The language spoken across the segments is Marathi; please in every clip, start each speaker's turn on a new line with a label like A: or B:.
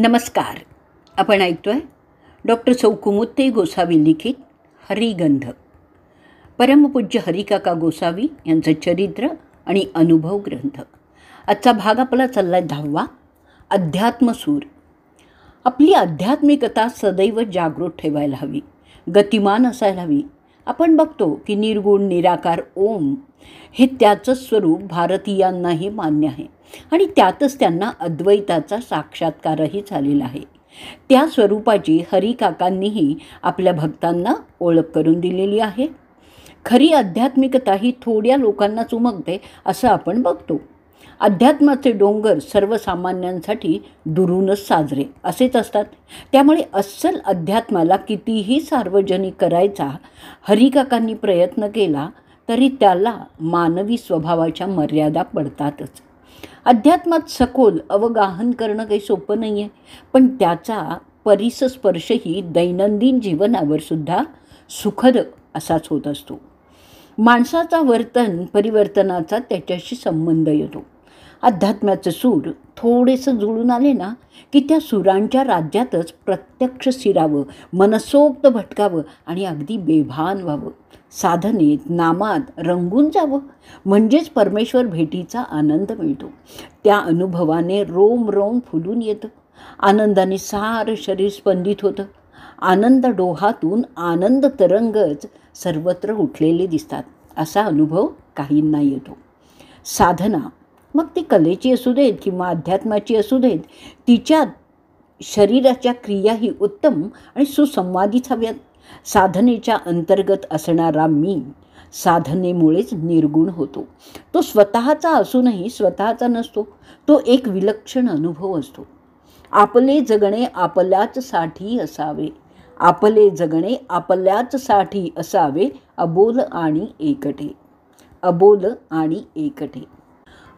A: नमस्कार. आपण ऐकतोय डॉक्टर चौकुमुत्ते गोसावी लिखित हरिगंध. परमपूज्य हरिकाका गोसावी यांचं चरित्र आणि अनुभव ग्रंथ. आजचा भाग आपला चालला आहे दहावा अध्यात्मसूर आपली आध्यात्मिकता सदैव जागृत ठेवायला हवी गतिमान असायला हवी आपण बघतो की निर्गुण निराकार ओम हे त्याचंच स्वरूप भारतीयांनाही मान्य आहे. आणि त्यातच त्यांना अद्वैताचा साक्षात्कारही झालेला आहे. त्या स्वरूपाची हरिकाकांनीही आपल्या भक्तांना ओळख करून दिलेली आहे. खरी आध्यात्मिकता ही थोड्या लोकांना चुमकते असं आपण बघतो. अध्यात्माचे डोंगर सर्वसामान्यांसाठी दुरूनच साजरे असेच असतात. त्यामुळे अस्सल अध्यात्माला कितीही सार्वजनिक करायचा हरिकाकांनी प्रयत्न केला तरी त्याला मानवी स्वभावाच्या मर्यादा पडतातच. अध्यात्मात सखोल अवगाहन करणं काही सोपं नाही आहे पण त्याचा परिसस्पर्शही दैनंदिन जीवनावर सुद्धा सुखद असाच होत असतो. माणसाचा वर्तन परिवर्तनाचा त्याच्याशी संबंध येतो. अध्यात्माचं सूर थोडेसं जुळून आले ना की त्या सुरांच्या राज्यातच प्रत्यक्ष शिरावं मनसोक्त भटकावं आणि अगदी बेभान व्हावं. साधनेत नामात रंगून जावं. म्हणजेच परमेश्वर भेटीचा आनंद मिळतो. त्या अनुभवाने रोम रोम फुलून येतं. आनंदाने सारं शरीर स्पंदित होतं. आनंद डोहातून आनंद तरंगच सर्वत्र उठलेले दिसतात. असा अनुभव काहींना येतो. साधना मग ती कलेची असू देत किंवा अध्यात्माची असू देत तिच्यात शरीराच्या क्रिया ही उत्तम आणि सुसंवादित हव्यात. साधनेच्या अंतर्गत असणारा मी साधनेमुळेच निर्गुण होतो. तो स्वतःचा असूनही स्वतःचा नसतो तो एक विलक्षण अनुभव असतो. आपले जगणे आपल्याच साठी असावे. आपले जगणे आपल्याच साठी असावे अबोल आणि एकटे. अबोल आणि एकटे.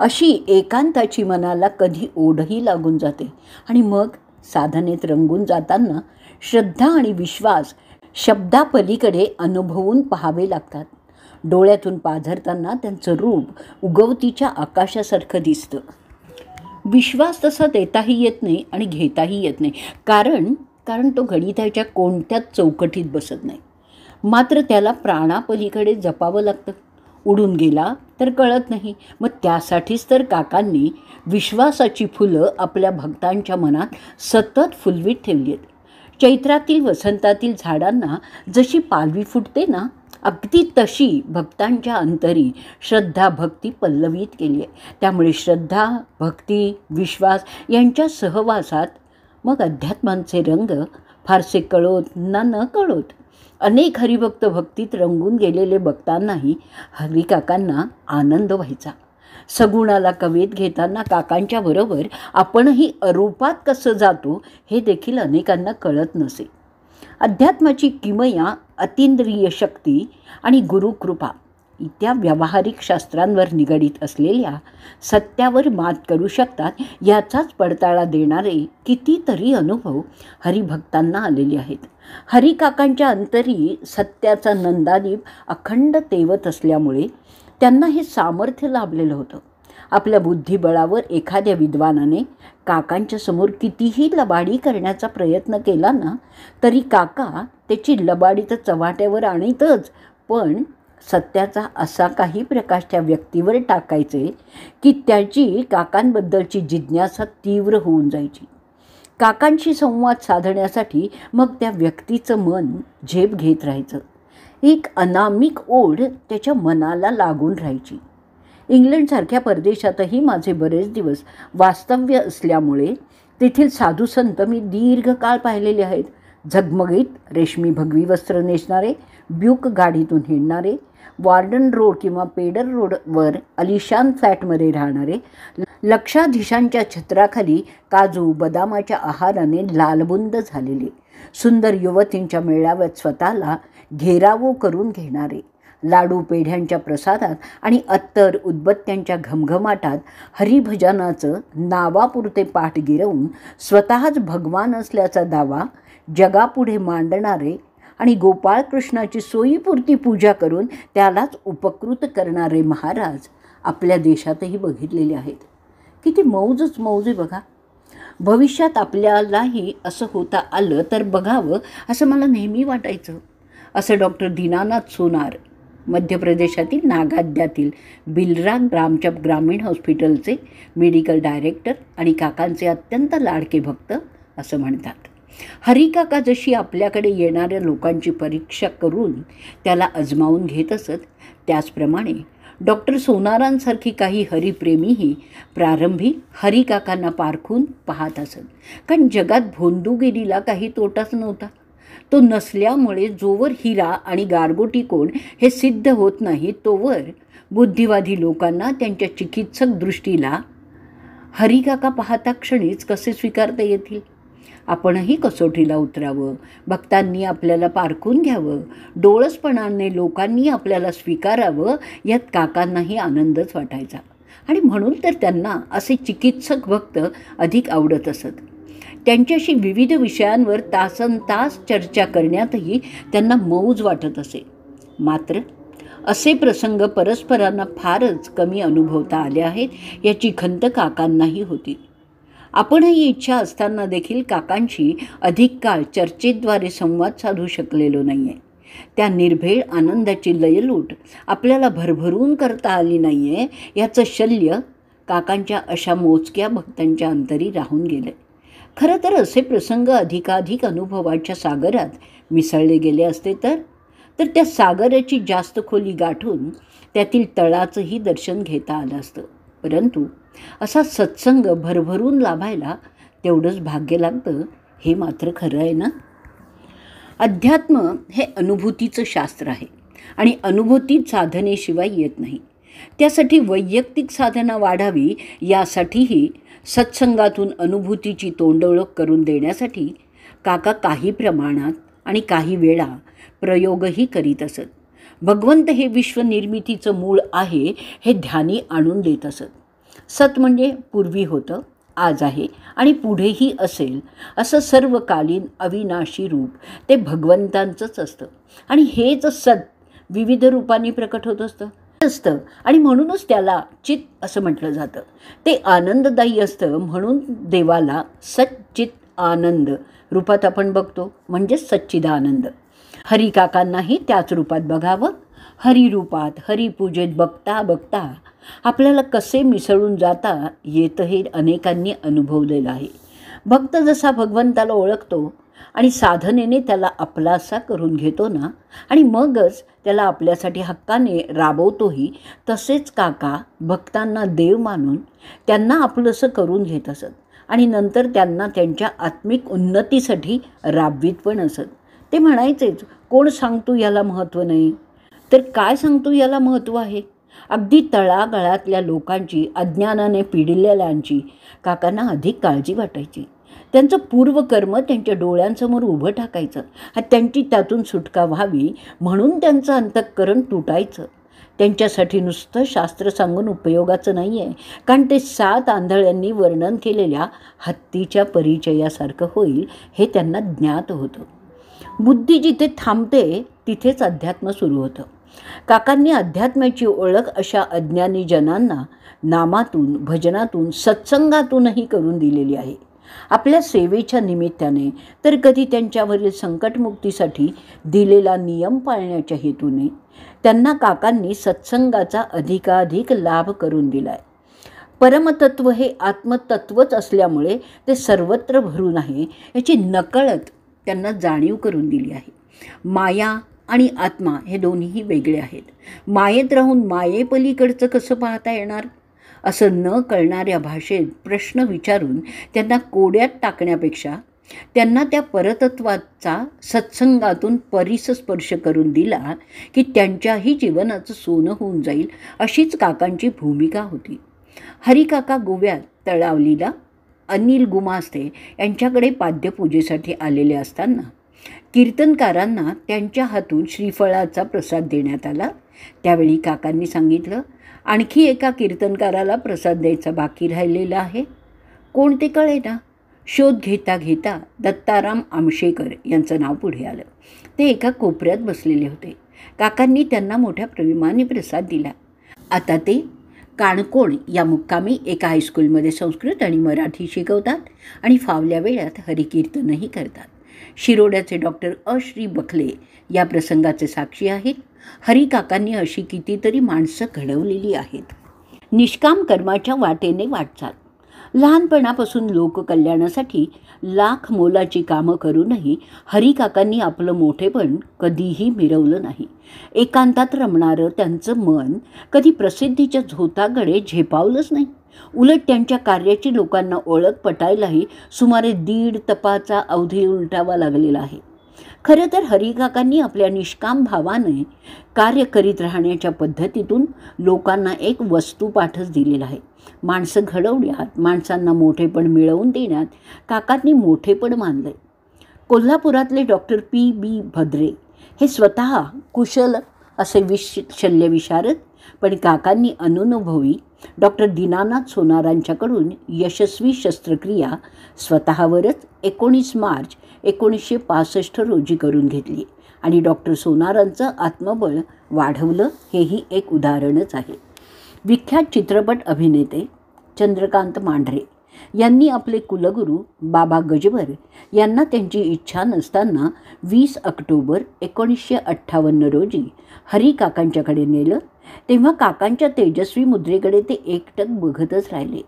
A: अशी एकांताची मनाला कधी ओढही लागून जाते. आणि मग साधनेत रंगून जाताना श्रद्धा आणि विश्वास शब्दापलीकडे अनुभवून पाहावे लागतात. डोळ्यातून पाझरताना त्यांचं रूप उगवतीच्या आकाशासारखं दिसतं. विश्वास तसा देताही येत नाही आणि घेताही येत नाही. कारण कारण तो गणिताच्या कोणत्याच चौकटीत बसत नाही. मात्र त्याला प्राणापलीकडे जपावं लागतं. उडून गेला तर कळत नाही. मग त्यासाठीच तर काकांनी विश्वासाची फुलं आपल्या भक्तांच्या मनात सतत फुलवीत ठेवली आहेत. चैत्रातील वसंतातील झाडांना जशी पालवी फुटते ना अगदी तशी भक्तांच्या अंतरी श्रद्धा भक्ती पल्लवीत केली आहे. त्यामुळे श्रद्धा भक्ती विश्वास यांच्या सहवासात मग अध्यात्मांचे रंग फारसे कळोत ना न कळोत अनेक हरिभक्त भक्तीत रंगून गेलेले बघतानाही हरिकाकांना आनंद व्हायचा. सगुणाला कवेत घेताना काकांच्या बरोबर आपणही अरूपात कसं जातो हे देखील अनेकांना कळत नसे. अध्यात्माची किमया अतिंद्रिय शक्ती आणि गुरुकृपा त्या व्यावहारिक शास्त्रांवर निगडीत असलेल्या सत्यावर मात करू शकतात याचाच पडताळा देणारे कितीतरी अनुभव हरिभक्तांना आलेले आहेत. हरिकाकांच्या अंतरी सत्याचा नंदादीप अखंड तेवत असल्यामुळे त्यांना हे सामर्थ्य लाभलेलं होतं. आपल्या बुद्धिबळावर एखाद्या विद्वानाने काकांच्या समोर कितीही लबाडी करण्याचा प्रयत्न केला ना तरी काका त्याची लबाडी तर चव्हाट्यावर आणीतच पण सत्याचा असा काही प्रकाश त्या व्यक्तीवर टाकायचे की त्याची काकांबद्दलची जिज्ञासा तीव्र होऊन जायची. काकांशी संवाद साधण्यासाठी मग त्या व्यक्तीचं मन झेप घेत राहायचं. एक अनामिक ओढ त्याच्या मनाला लागून राहायची. इंग्लंडसारख्या परदेशातही माझे बरेच दिवस वास्तव्य असल्यामुळे तेथील साधू संत मी दीर्घकाळ पाहिलेले आहेत. झगमगीत रेशमी भगवी वस्त्र नेसणारे ब्युक गाडीतून हिंडणारे वार्डन रोड किंवा पेडर रोडवर अलिशान फ्लॅटमध्ये राहणारे लक्षाधीशांच्या छत्राखाली काजू बदामाच्या आहाराने लालबुंद झालेले. सुंदर युवतींच्या मेळाव्यात स्वतःला घेरावो करून घेणारे. लाडू पेढ्यांच्या प्रसादात आणि अत्तर उदबत्त्यांच्या घमघमाटात हरिभजनाचं नावापुरते पाठ गिरवून स्वतःच भगवान असल्याचा दावा जगापुढे मांडणारे आणि गोपाळकृष्णाची सोयीपुरती पूजा करून त्यालाच उपकृत करणारे महाराज आपल्या देशातही बघितलेले आहेत. किती मौजच मौज आहे बघा. भविष्यात आपल्यालाही असं होता आलं तर बघावं असं मला नेहमी वाटायचं. असं डॉक्टर दीनानाथ सोनार मध्य प्रदेशातील नागाद्यातील बिलरा ग्रामच्या ग्रामीण हॉस्पिटलचे मेडिकल डायरेक्टर आणि काकांचे अत्यंत लाडके भक्त असं म्हणतात. हरिकाका जशी आपल्याकडे येणाऱ्या लोकांची परीक्षा करून त्याला अजमावून घेत असत त्याचप्रमाणे डॉक्टर सोनारांसारखी काही हरिप्रेमीही प्रारंभी हरिकाकांना पारखून पाहत असत. कारण जगात भोंदूगिरीला काही तोटाच नव्हता. तो नसल्यामुळे जोवर हिरा आणि गारगोटी कोण हे सिद्ध होत नाही तोवर बुद्धिवादी लोकांना त्यांच्या चिकित्सक दृष्टीला हरिकाका पाहता क्षणीच कसे स्वीकारता येतील? आपणही कसोटीला उतरावं. भक्तांनी आपल्याला पारखून घ्यावं. डोळसपणाने लोकांनी आपल्याला स्वीकारावं यात काकांनाही आनंदच वाटायचा. आणि म्हणून तर त्यांना असे चिकित्सक भक्त अधिक आवडत असत. त्यांच्याशी विविध विषयांवर तासन तास चर्चा करण्यातही त्यांना मौज वाटत असे. मात्र असे प्रसंग परस्परांना फारच कमी अनुभवता आले आहेत याची खंत काकांनाही होती. आपणही इच्छा असताना देखील काकांशी अधिक काळ चर्चेद्वारे संवाद साधू शकलेलो नाही आहे त्या निर्भेळ आनंदाची लयलूट आपल्याला भरभरून करता आली नाही आहे याचं शल्य काकांच्या अशा मोजक्या भक्तांच्या अंतरी राहून गेलं खरं तर असे प्रसंग अधिकाधिक अनुभवाच्या सागरात मिसळले गेले असते तर? तर त्या सागराची जास्त खोली गाठून त्यातील तळाचंही दर्शन घेता आलं असतं. परंतु असा सत्संग भरभरून लाभायला तेवढंच भाग्य लागतं हे मात्र खरं आहे ना? अध्यात्म हे अनुभूतीचं शास्त्र आहे आणि अनुभूती साधनेशिवाय येत नाही. त्यासाठी वैयक्तिक साधना वाढावी यासाठीही सत्संगातून अनुभूतीची तोंडओळख करून देण्यासाठी काका काही प्रमाणात आणि काही वेळा प्रयोगही करीत असत. भगवंत हे विश्वनिर्मितीचं मूळ आहे हे ध्यानी आणून देत असत. सत म्हणजे पूर्वी होतं आज आहे आणि पुढेही असेल असं सर्वकालीन अविनाशी रूप ते भगवंतांचंच असतं. आणि हेच सत विविध रूपांनी प्रकट होत असतं. असतं आणि म्हणूनच त्याला चित असं म्हटलं जातं. ते आनंददायी असतं म्हणून देवाला सच्चित आनंद रूपात आपण बघतो म्हणजे सच्चिदानंद. हरिकाकांनाही त्याच रूपात बघावं. हरिरूपात हरिपूजेत बघता बघता आपल्याला कसे मिसळून जाता येतं हे अनेकांनी अनुभवलेलं आहे. भक्त जसा भगवंताला ओळखतो आणि साधनेने त्याला आपलासा करून घेतो ना आणि मगच त्याला आपल्यासाठी हक्काने राबवतोही तसेच काका भक्तांना देव मानून त्यांना आपलंसं करून घेत असत आणि नंतर त्यांना त्यांच्या आत्मिक उन्नतीसाठी राबवीत पण असत. ते म्हणायचेच कोण सांगतो याला महत्त्व नाही? तर काय सांगतो याला महत्त्व आहे? अगदी तळागळातल्या लोकांची अज्ञानाने पिडिलेल्यांची काकांना अधिक काळजी वाटायची. त्यांचं पूर्वकर्म त्यांच्या डोळ्यांसमोर उभं टाकायचं आणि त्यांची त्यातून सुटका व्हावी म्हणून त्यांचं अंतःकरण तुटायचं. त्यांच्यासाठी नुसतं शास्त्र सांगून उपयोगाचं नाही आहे कारण ते सात आंधळ्यांनी वर्णन केलेल्या हत्तीच्या परिचयासारखं होईल हे त्यांना ज्ञात होतं. बुद्धी जिथे थांबते तिथेच अध्यात्म सुरू होतं. काकांनी अध्यात्माची ओळख अशा अज्ञानी जनांना नामातून भजनातून सत्संगातूनही करून दिलेली आहे. आपल्या सेवेच्या निमित्ताने तर कधी त्यांच्यावरील संकटमुक्तीसाठी दिलेला नियम पाळण्याच्या हेतूने त्यांना काकांनी सत्संगाचा अधिकाधिक लाभ करून दिला आहे परमतत्व हे आत्मतत्वच असल्यामुळे ते सर्वत्र भरून आहे याची नकळत त्यांना जाणीव करून दिली आहे. माया आणि आत्मा हे दोन्हीही वेगळे आहेत. मायेत राहून मायेपलीकडचं कसं पाहता येणार? असं न कळणाऱ्या भाषेत प्रश्न विचारून त्यांना कोड्यात टाकण्यापेक्षा त्यांना त्या परतत्वाचा सत्संगातून परिसस्पर्श करून दिला की त्यांच्याही जीवनाचं सोनं होऊन जाईल अशीच काकांची भूमिका होती. हरिकाका गोव्यात तळावलीला अनिल गुमास्ते यांच्याकडे पाद्यपूजेसाठी आलेले असताना कीर्तनकारांना त्यांच्या हातून श्रीफळाचा प्रसाद देण्यात आला. त्यावेळी काकांनी सांगितलं आणखी एका कीर्तनकाराला प्रसाद द्यायचा बाकी राहिलेला आहे. कोण ते कळे ना? शोध घेता घेता दत्ताराम आमशेकर यांचं नाव पुढे आलं. ते एका कोपऱ्यात बसलेले होते. काकांनी त्यांना मोठ्या प्रेमाने प्रसाद दिला. आता ते काणकोण या मुक्कामी एका हायस्कूलमध्ये संस्कृत आणि मराठी शिकवतात आणि फावल्या वेळात हरिकीर्तनही करतात. शिरोड्याचे डॉक्टर अश्री बखले या प्रसंगाचे साक्षी आहेत. हरिकाकांनी अशी कितीतरी माणसं घडवलेली आहेत. निष्काम कर्माच्या वाटेने वाटचाल. लहानपणापासून लोककल्याणासाठी लाख मोलाची कामं करूनही हरिकाकांनी आपलं मोठेपण कधीही मिरवलं नाही. एकांतात रमणारं त्यांचं मन कधी प्रसिद्धीच्या झोताकडे झेपावलंच नाही. उलट त्यांच्या कार्याची लोकांना ओळख पटायलाही सुमारे दीड तपाचा अवधी उलटावा लागलेला आहे. खरं तर हरिकाकांनी आपल्या निष्काम भावाने कार्य करीत राहण्याच्या पद्धतीतून लोकांना एक वस्तुपाठच दिलेला आहे. माणसं घडवण्यात माणसांना मोठेपण मिळवून देण्यात काकांनी मोठेपण मानले कोल्हापुरातले डॉक्टर पी. बी. भद्रे हे स्वतः कुशल असे विश शल्यविशारद पण काकांनी अनुनुभवी डॉक्टर दीनानाथ सोनारांच्याकडून यशस्वी शस्त्रक्रिया स्वतःवरच एकोणीस मार्च एकोणीसशे पासष्ट रोजी करून घेतली आणि डॉक्टर सोनारांचं आत्मबळ वाढवलं हेही एक उदाहरणच आहे. विख्यात चित्रपट अभिनेते चंद्रकांत मांढरे यांनी आपले कुलगुरू बाबा गजबर यांना त्यांची इच्छा नसताना वीस ऑक्टोबर एकोणीसशे अठ्ठावन्न रोजी हरी काकांच्याकडे नेलं. तेव्हा काकांच्या तेजस्वी मुद्रेकडे ते एकटक बघतच राहिले.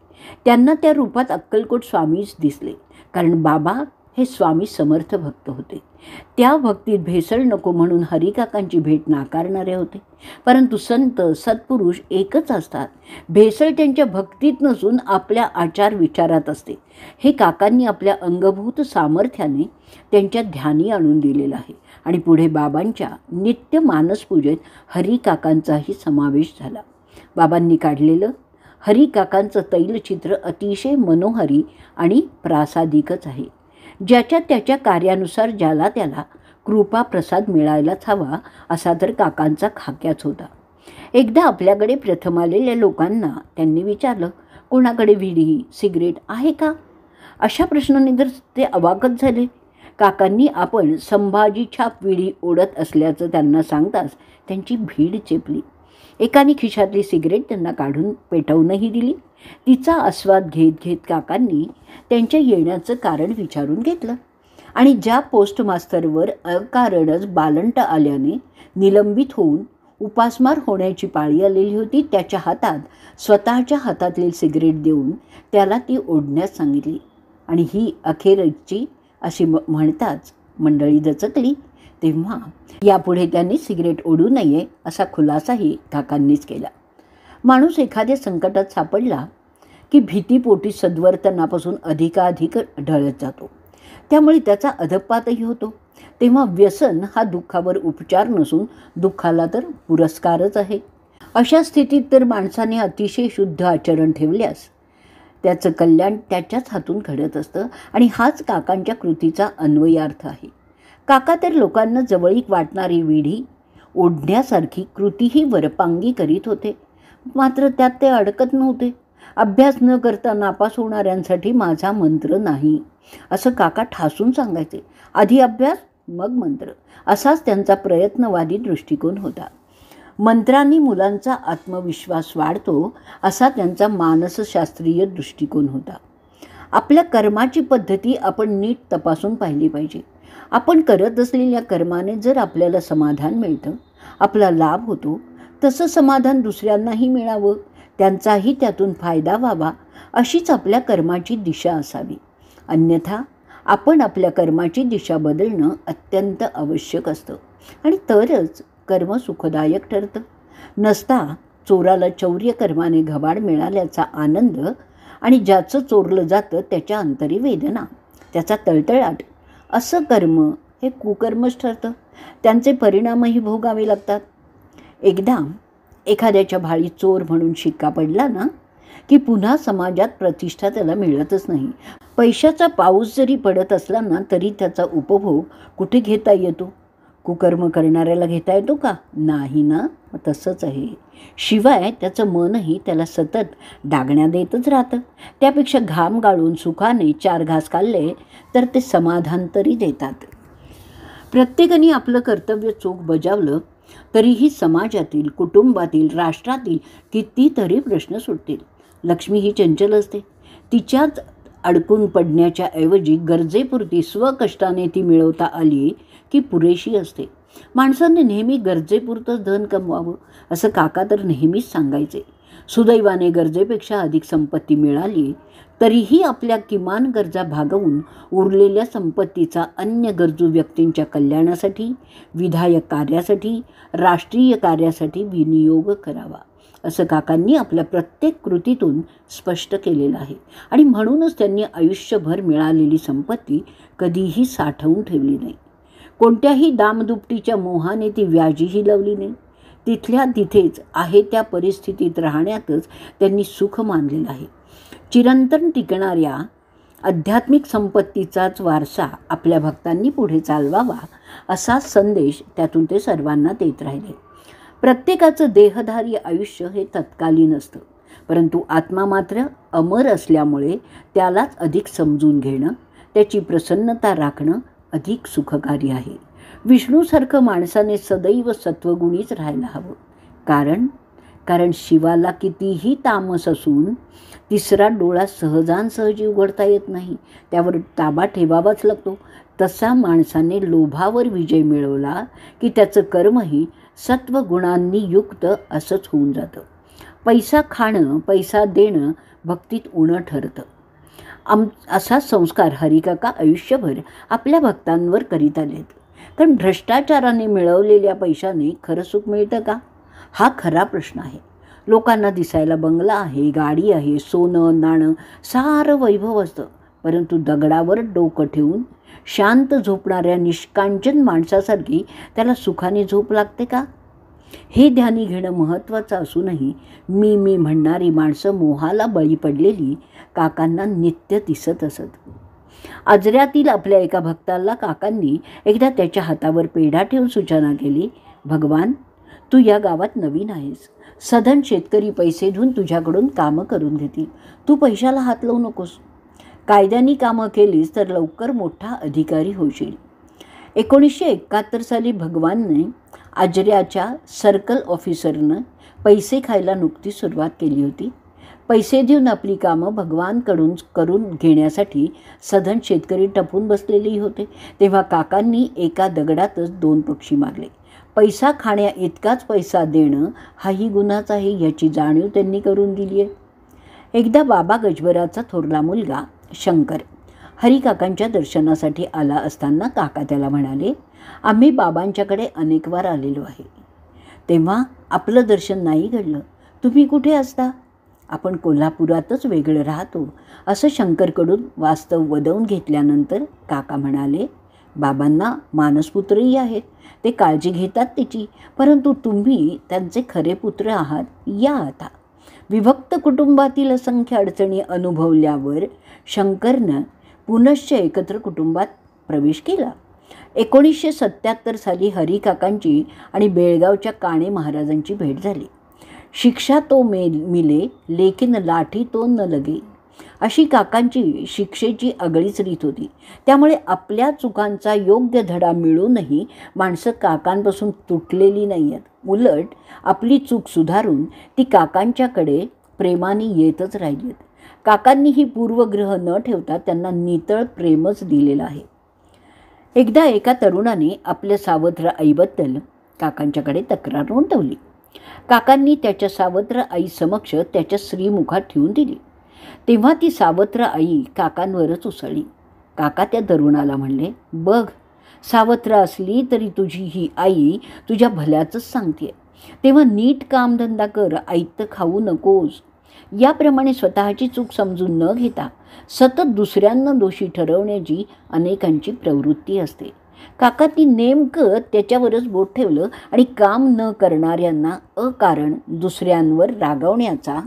A: त्यांना त्या रूपात अक्कलकोट स्वामीच दिसले. कारण बाबा हे स्वामी समर्थ भक्त होते. त्या भक्तीत भेसळ नको म्हणून हरिकाकांची भेट नाकारणारे होते. परंतु संत सत्पुरुष एकच असतात. भेसळ त्यांच्या भक्तीत नसून आपल्या आचार विचारात असते. हे काकांनी आपल्या अंगभूत सामर्थ्याने त्यांच्या ध्यानी आणून दिलेलं आहे. आणि पुढे बाबांच्या नित्य मानसपूजेत हरिकाकांचाही समावेश झाला. बाबांनी काढलेलं हरिकाकांचं तैलचित्र अतिशय मनोहरी आणि प्रासादिकच आहे. ज्याच्या त्याच्या कार्यानुसार ज्याला त्याला कृपा प्रसाद मिळायलाच हवा असा तर काकांचा खाक्याच होता. एकदा आपल्याकडे प्रथम आलेल्या लोकांना त्यांनी विचारलं कोणाकडे विडी सिगरेट आहे का? अशा प्रश्नाने जर ते अवाकच झाले. काकांनी आपण संभाजी छाप विडी ओढत असल्याचं त्यांना सांगताच त्यांची भीड चेपली. एकाने खिशातली सिगरेट त्यांना काढून पेटवूनही दिली. तिचा आस्वाद घेत घेत काकांनी त्यांच्या येण्याचं कारण विचारून घेतलं. आणि ज्या पोस्टमास्तरवर अकारणच बालंट आल्याने निलंबित होऊन उपासमार होण्याची पाळी आलेली होती त्याच्या हातात स्वतःच्या हातातील सिगरेट देऊन त्याला ती ओढण्यास सांगितली. आणि ही अखेरची अशी म्हणताच मंडळी दचकली. तेव्हा यापुढे त्यांनी सिगरेट ओढू नये असा खुलासाही काकांनीच केला. माणूस एखाद्या संकटात सापडला की भीतीपोटी सद्वर्तनापासून अधिकाधिक ढळत जातो. त्यामुळे त्याचा अधपातही होतो. तेव्हा व्यसन हा दुःखावर उपचार नसून दुःखाला तर पुरस्कारच आहे. अशा स्थितीत तर माणसाने अतिशय शुद्ध आचरण ठेवल्यास त्याचं कल्याण त्याच्याच हातून घडत असतं आणि हाच काकांच्या कृतीचा अन्वयार्थ आहे. काका तर लोकांना जवळीक वाटणारी विढी ओढण्यासारखी कृतीही वरपांगी करीत होते. मात्र त्यात ते अडकत नव्हते. अभ्यास न करता नापास होणाऱ्यांसाठी माझा मंत्र नाही असं काका ठासून सांगायचे. आधी अभ्यास मग मंत्र असाच त्यांचा प्रयत्नवादी दृष्टिकोन होता. मंत्रांनी मुलांचा आत्मविश्वास वाढतो असा त्यांचा मानसशास्त्रीय दृष्टिकोन होता. आपल्या कर्माची पद्धती आपण नीट तपासून पाहिली पाहिजे. आपण करत असलेल्या कर्माने जर आपल्याला समाधान मिळतं आपला लाभ होतो तसं समाधान दुसऱ्यांनाही मिळावं त्यांचाही त्यातून फायदा व्हावा अशीच आपल्या कर्माची दिशा असावी. अन्यथा आपण आपल्या कर्माची दिशा बदलणं अत्यंत आवश्यक असतं. आणि तरच कर्म सुखदायक ठरतं. नसता चोराला चौर्य कर्माने घबाड मिळाल्याचा आनंद आणि ज्याचं चोरलं जातं त्याच्या अंतरी वेदना त्याचा तळतळाट असं कर्म हे कुकर्मच ठरतं. त्यांचे परिणामही भोगावे लागतात. एकदा एखाद्याच्या भाळी चोर म्हणून शिक्का पडला ना की पुन्हा समाजात प्रतिष्ठा त्याला मिळतच नाही. पैशाचा पाऊस जरी पडत असला ना तरी त्याचा उपभोग कुठे घेता येतो? कुकर्म करणाऱ्याला घेता येतो का? नाही ना. तसंच आहे. शिवाय त्याचं मनही त्याला सतत डागण्या देतच राहतं. त्यापेक्षा घाम गाळून सुखाने चार घास खाल्ले तर ते समाधान तरी देतात. प्रत्येकाने आपलं कर्तव्य चोख बजावलं तरीही समाजातील कुटुंबातील राष्ट्रातील कितीतरी प्रश्न सुटतील. लक्ष्मी ही चंचल असते. तिच्याच अडकून पडण्याच्या ऐवजी गरजेपुरती स्वकष्टाने ती मिळवता आली की पुरेशी असते. माणसाने नेहमी गरजेपुरतंच धन कमवावं असं काका तर नेहमीच सांगायचे. सुदैवाने गरजेपेक्षा अधिक संपत्ती मिळाली तरीही आपल्या किमान गरजा भागवून उरलेल्या संपत्तीचा अन्य गरजू व्यक्तींच्या कल्याणासाठी विधायक कार्यासाठी राष्ट्रीय कार्यासाठी विनियोग करावा असं काकांनी आपल्या प्रत्येक कृतीतून स्पष्ट केलेलं आहे. आणि म्हणूनच त्यांनी आयुष्यभर मिळालेली संपत्ती कधीही साठवून ठेवली नाही. कोणत्याही दामदुपटीच्या मोहाने ती व्याजीही लावली नाही. तिथल्या तिथेच आहे त्या परिस्थितीत राहण्यातच त्यांनी सुख मानलेलं आहे. चिरंतन टिकणाऱ्या आध्यात्मिक संपत्तीचाच वारसा आपल्या भक्तांनी पुढे चालवावा असा संदेश त्यातून ते सर्वांना देत राहिले. प्रत्येकाचं देहधारी आयुष्य हे तत्कालीन असतं परंतु आत्मा मात्र अमर असल्यामुळे त्यालाच अधिक समजून घेणं त्याची प्रसन्नता राखणं अधिक सुखकारी आहे. विष्णूसारखं माणसाने सदैव सत्वगुणीच राहायला हवं. कारण कारण शिवाला कितीही तामस असून तिसरा डोळा सहजांसहजी उघडता येत नाही. त्यावर ताबा ठेवावाच लागतो. तसा माणसाने लोभावर विजय मिळवला की त्याचं कर्मही सत्वगुणांनी युक्त असंच होऊन जातं. पैसा खाणं पैसा देणं भक्तीत उणं ठरतं. आम असा संस्कार हरिकाका आयुष्यभर आपल्या भक्तांवर करीत आलेत. कारण भ्रष्टाचाराने मिळवलेल्या पैशाने खरं सुख मिळतं का? हा खरा प्रश्न आहे. लोकांना दिसायला बंगला आहे गाडी आहे सोनं नाणं सारं वैभव असतं. परंतु दगडावर डोकं ठेवून शांत झोपणाऱ्या निष्कांचन माणसासारखी त्याला सुखाने झोप लागते का? हे ध्यानी घेणं महत्त्वाचं असूनही मी मी म्हणणारी माणसं मोहाला बळी पडलेली काकांना नित्य दिसत असत. आजऱ्यातील आपल्या एका भक्ताला काकांनी एकदा त्याच्या हातावर पेढा ठेवून सूचना केली भगवान तू या गावात नवीन आहेस. सधन शेतकरी पैसे धुवून तुझ्याकडून कामं करून घेतील. तू पैशाला हात लावू नकोस. कायद्यानी कामं केलीस तर लवकर मोठा अधिकारी होशील. एकोणीसशे एकाहत्तर साली भगवानने आजऱ्याच्या सर्कल ऑफिसरनं पैसे खायला नुकती सुरुवात केली होती. पैसे देऊन आपली कामं भगवानकडून करून घेण्यासाठी सधन शेतकरी टपून बसलेली होते. तेव्हा काकांनी एका दगडातच दोन पक्षी मारले. पैसा खाण्या इतकाच पैसा देणं हाही गुन्हाच आहे याची जाणीव त्यांनी करून दिली आहे एकदा बाबा गजबराचा थोरला मुलगा शंकर हरिकाकांच्या दर्शनासाठी आला असताना काका त्याला म्हणाले आम्ही बाबांच्याकडे अनेक वार आलेलो आहे. तेव्हा आपलं दर्शन नाही घडलं. तुम्ही कुठे असता? आपण कोल्हापुरातच वेगळं राहतो. असं शंकरकडून वास्तव वदवून घेतल्यानंतर काका म्हणाले बाबांना मानसपुत्रही आहेत. ते काळजी घेतात त्याची परंतु तुम्ही त्यांचे खरे पुत्र आहात या आता. विभक्त कुटुंबातील असंख्य अडचणी अनुभवल्यावर शंकरनं पुनश्च एकत्र कुटुंबात प्रवेश केला. एकोणीसशे सत्याहत्तर साली हरिकाकांची आणि बेळगावच्या काणे महाराजांची भेट झाली. शिक्षा तो मे मिले लेकिन लाठी तो न लगे. अशी काकांची शिक्षेची आगळीच रीत होती. त्यामुळे आपल्या चुकांचा योग्य धडा मिळूनही माणसं काकांपासून तुटलेली नाही आहेत उलट आपली चूक सुधारून ती काकांच्याकडे प्रेमाने येतच राहिली आहेत काकांनी ही पूर्वग्रह न ठेवता त्यांना नितळ प्रेमच दिलेलं आहे. एकदा एका तरुणाने आपल्या सावत्र आईबद्दल काकांच्याकडे तक्रार नोंदवली. काकांनी त्याच्या सावत्र आई समक्ष त्याच्या श्रीमुखात ठेवून दिली. तेव्हा ती सावत्र आई काकांवरच उसळली. काका त्या तरुणाला म्हणले बघ सावत्र असली तरी तुझी ही आई तुझ्या भल्याचंच सांगते तेव्हा नीट कामधंदा कर ऐत खाऊ नकोस. याप्रमाणे स्वतःची चूक समजून न घेता सतत दुसऱ्यांना दोषी ठरवण्याची अनेकांची प्रवृत्ती असते. काकांनी नेमकं त्याच्यावरच बोट ठेवलं आणि काम न करणाऱ्यांना अकारण दुसऱ्यांवर रागवण्याचा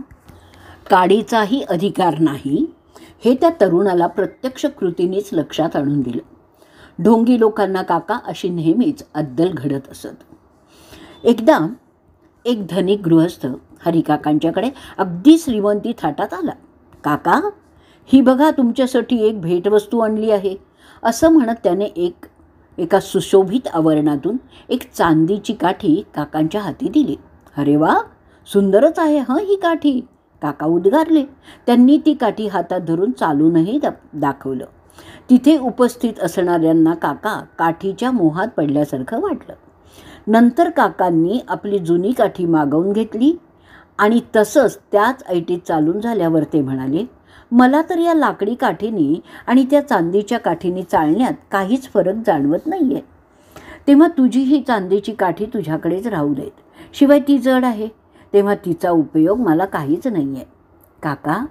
A: काडीचाही अधिकार नाही हे त्या तरुणाला प्रत्यक्ष कृतीनेच लक्षात आणून दिलं. ढोंगी लोकांना काका अशी नेहमीच अद्दल घडत असत. एकदा एक धनिक गृहस्थ हरिकाकांच्याकडे अगदी श्रीमंती थाटात आला. काका ही बघा तुमच्यासाठी एक भेटवस्तू आणली आहे. असं म्हणत त्याने एक एका सुशोभित आवरणातून एक चांदीची काठी काकांच्या हाती दिली. अरे वा सुंदरच आहे हं ही काठी. काका उद्गारले. त्यांनी ती काठी हातात धरून चालूनही दा दाखवलं. तिथे उपस्थित असणाऱ्यांना काका काठीच्या मोहात पडल्यासारखं वाटलं. नंतर काकांनी आपली जुनी काठी मागवून घेतली आणि तसंच त्याच ऐटीत चालून झाल्यावर ते म्हणाले मला तर या लाकडी काठीनी आणि त्या चांदीच्या काठीनी चालण्यात काहीच फरक जाणवत नाही आहे तेव्हा तुझी ही चांदीची काठी तुझ्याकडेच राहू देत. शिवाय ती जड आहे. तेव्हा तिचा उपयोग मला काहीच नाही आहे काका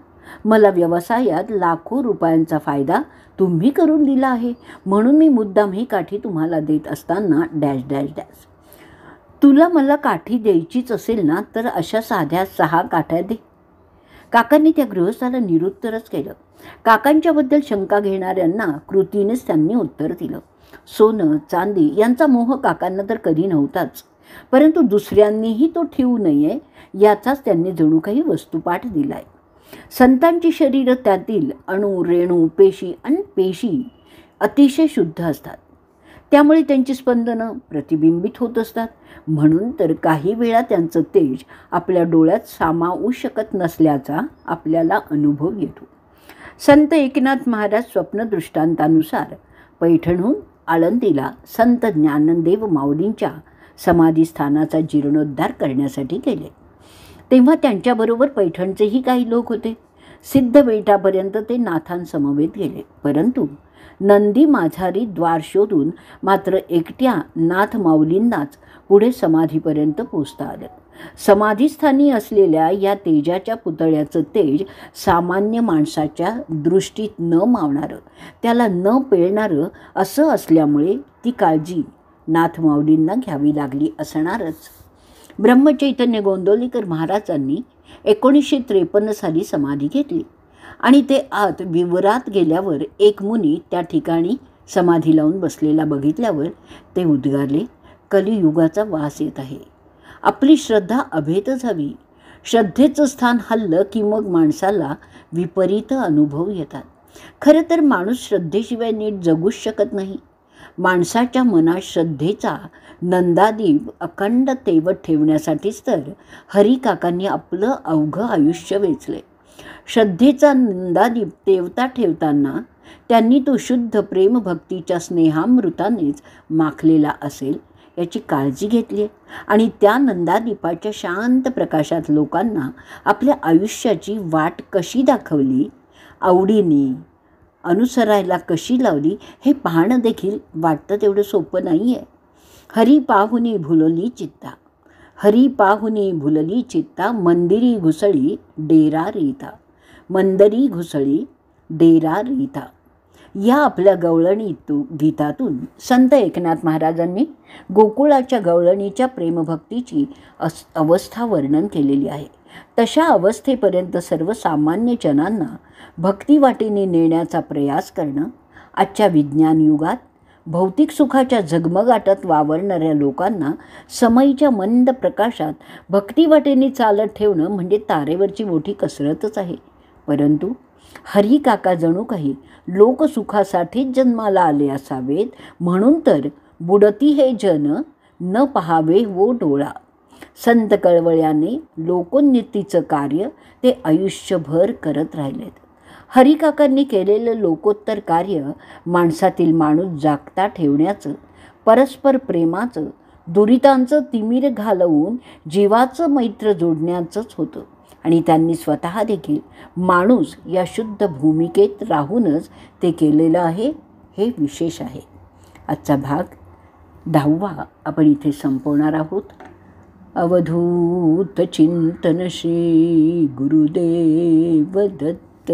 A: मला व्यवसायात लाखो रुपयांचा फायदा तुम्ही करून दिला आहे. म्हणून मी मुद्दाम ही काठी तुम्हाला देत असताना डॅश डॅश डॅश. तुला मला काठी द्यायचीच असेल ना तर अशा साध्या सहा काठ्या दे. काकांनी त्या गृहस्थाला निरुत्तरच केलं. काकांच्याबद्दल शंका घेणाऱ्यांना कृतीनेच त्यांनी उत्तर दिलं. सोनं चांदी यांचा मोह काकांना तर कधी नव्हताच. परंतु दुसऱ्यांनीही तो ठेवू नये याचाच त्यांनी जणू काही वस्तुपाठ दिलाय. संतांची शरीरं त्यातील अणू रेणू पेशी आणि पेशी अतिशय शुद्ध असतात. त्यामुळे त्यांची स्पंदनं प्रतिबिंबित होत असतात. म्हणून तर काही वेळा त्यांचं तेज आपल्या डोळ्यात सामावू शकत नसल्याचा आपल्याला अनुभव येतो. संत एकनाथ महाराज स्वप्नदृष्टांतानुसार पैठणहून आळंदीला संत ज्ञानदेव माऊलींच्या समाधीस्थानाचा जीर्णोद्धार करण्यासाठी गेले. तेव्हा त्यांच्याबरोबर पैठणचेही काही लोक होते. सिद्ध बेटापर्यंत ते नाथांसमवेत गेले. परंतु नंदी माझारी द्वार शोधून मात्र एकट्या नाथ माऊलींनाच पुढे समाधीपर्यंत पोचता आलं. समाधीस्थानी असलेल्या या तेजाच्या पुतळ्याचं तेज सामान्य माणसाच्या दृष्टीत न मावणारं त्याला न पेळणारं असं असल्यामुळे ती काळजी नाथ माऊलींना घ्यावी लागली असणारच. ब्रह्मचैतन्य गोंदवलीकर महाराजांनी एकोणीसशे त्रेपन्न साली समाधी घेतली. आणि ते आत विवरात गेल्यावर एक मुनी त्या ठिकाणी समाधी लावून बसलेला बघितल्यावर ते उद्गारले कलियुगाचा वास येत आहे. आपली श्रद्धा अभेदच हवी श्रद्धेचं स्थान हल्लं की मग माणसाला विपरीत अनुभव येतात. खरं तर माणूस श्रद्धेशिवाय नीट जगूच शकत नाही. माणसाच्या मनात श्रद्धेचा नंदादीप अखंड तेवत ठेवण्यासाठीच तर हरिकाकांनी आपलं अवघं आयुष्य वेचले श्रद्धेचा नंदादीप देवता ठेवताना त्यांनी तो शुद्ध प्रेमभक्तीच्या स्नेहामृतानेच माखलेला असेल याची काळजी घेतली आणि त्या नंदादीपाच्या शांत प्रकाशात लोकांना आपल्या आयुष्याची वाट कशी दाखवली आवडीने अनुसरायला कशी लावली हे पाहणं देखील वाटतं तेवढं सोपं नाही आहे हरी पाहुनी भुलली चित्ता. हरी पाहुनी भुलली चित्ता मंदिरी घुसळी डेरा रीता. मंदरी घुसळी डेरा रीता. या आपल्या गवळणीतू गीतातून संत एकनाथ महाराजांनी गोकुळाच्या गवळणीच्या प्रेमभक्तीची अस अवस्था वर्णन केलेली आहे. तशा अवस्थेपर्यंत सर्वसामान्य जनांना भक्तिवाटीने नेण्याचा प्रयास करणं आजच्या विज्ञान युगात भौतिक सुखाच्या झगमगाटात वावरणाऱ्या लोकांना समयीच्या मंद प्रकाशात भक्तिवाटेने चालत ठेवणं म्हणजे तारेवरची मोठी कसरतच आहे. परंतु हरी काका जणू काही लोकसुखासाठीच जन्माला आले असावेत म्हणून तर बुडती हे जन न पहावे वो डोळा. संत कळवळ्याने लोकोन्नतीचं कार्य ते आयुष्यभर करत राहिलेत. हरिकाकांनी केलेलं लोकोत्तर कार्य माणसातील माणूस जागता ठेवण्याचं परस्पर प्रेमाचं दुरितांचं तिमीर घालवून जीवाचं मैत्र जोडण्याचंच होतं. आणि त्यांनी स्वतः देखील माणूस या शुद्ध भूमिकेत राहूनच ते केलेलं आहे हे विशेष आहे. आजचा भाग दहावा आपण इथे संपवणार आहोत. अवधूत चिंतन श्री गुरुदेव दत्त.